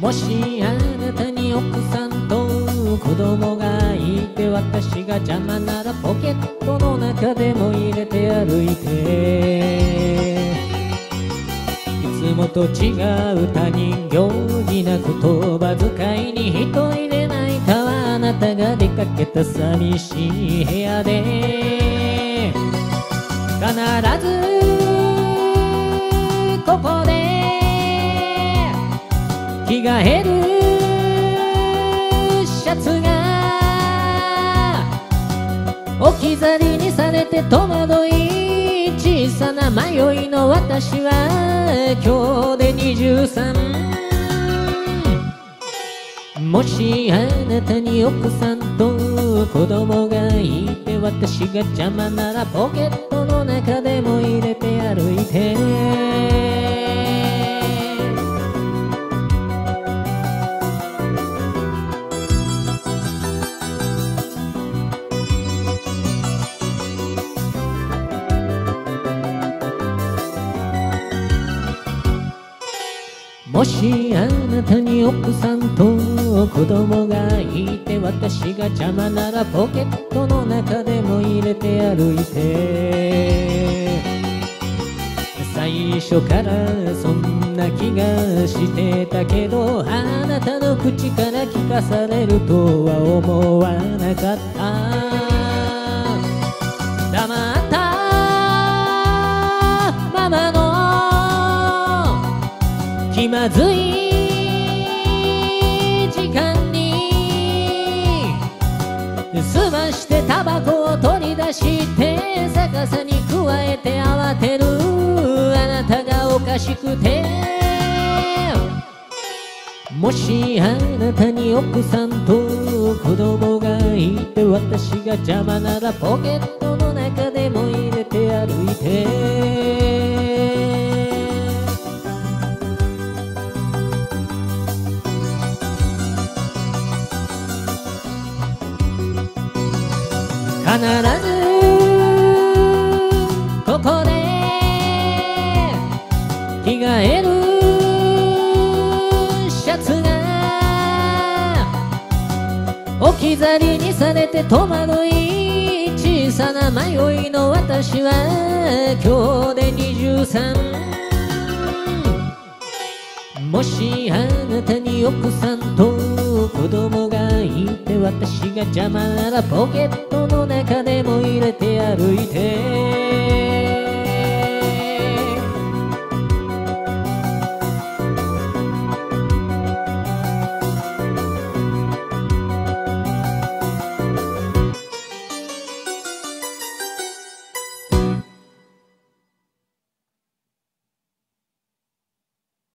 もしあなたに奥さんと子供がいて私が邪魔ならポケットの中でも入れて歩いていつもと違う他人行儀な言葉遣いに一人で泣いたわあなたが出かけた寂しい部屋で。必ず着替える。シャツが置き去りにされて戸惑い小さな迷いの私は今日で23もしあなたに奥さんと子供がいて私が邪魔ならポケットの中でも入れて歩いて。もしあなたに奥さんと子供がいて私が邪魔ならポケットの中でも入れて歩いて。最初からそんな気がしてたけどあなたの口から聞かされるとは思わなかった。気まずい時間に済ましてタバコを取り出して逆さに加えて慌てるあなたがおかしくてもしあなたに奥さんと子供がいて私が邪魔ならポケットの中でも入れて歩いて必ずここで着替えるシャツが置き去りにされて戸惑い小さな迷いの私は今日で23もしあなたに奥さんとが邪魔ならポケットの中でも入れて歩いて